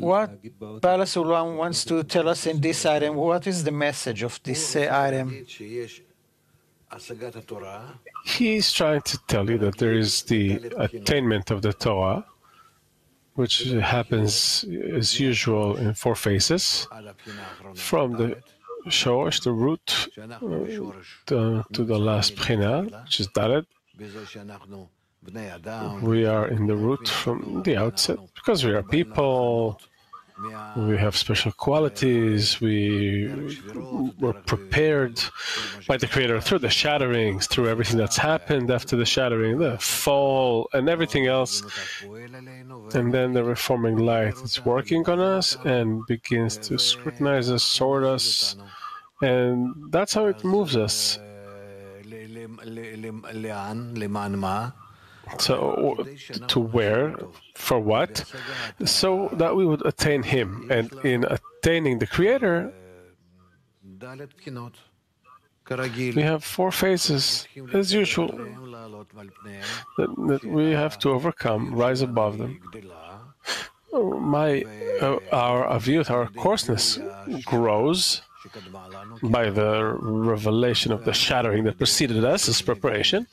What Baal HaSulam wants to tell us in this item, what is the message of this uh, item? is trying to tell you that there is the attainment of the Torah, which happens as usual in four phases, from the shoresh, the root, uh, to, to the last Behina, which is Dalet, we are in the root from the outset because we are people. We have special qualities. We were prepared by the Creator through the shatterings, through everything that's happened after the shattering, the fall, and everything else. And then the reforming light is working on us and begins to scrutinize us, sort us, and that's how it moves us. So, to where, for what? So that we would attain Him. And in attaining the Creator, we have four phases, as usual, that, that we have to overcome, rise above them. My, uh, our Aviut our coarseness, grows by the revelation of the shattering that preceded us as preparation,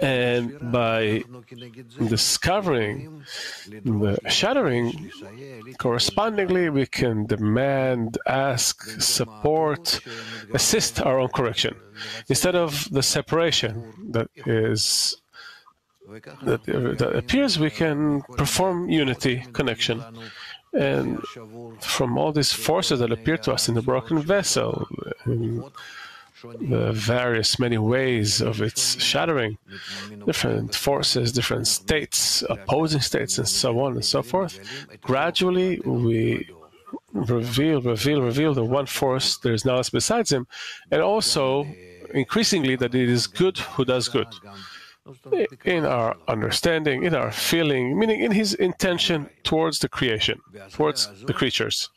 and by discovering the shattering, correspondingly, we can demand, ask, support, assist our own correction. Instead of the separation that is that, that appears, we can perform unity, connection and from all these forces that appear to us in the broken vessel, um, the various many ways of its shattering, different forces, different states, opposing states, and so on and so forth. Gradually, we reveal, reveal, reveal the one force there is none besides him, and also increasingly that it is good who does good. In our understanding, in our feeling, meaning in his intention towards the creation, towards the creatures.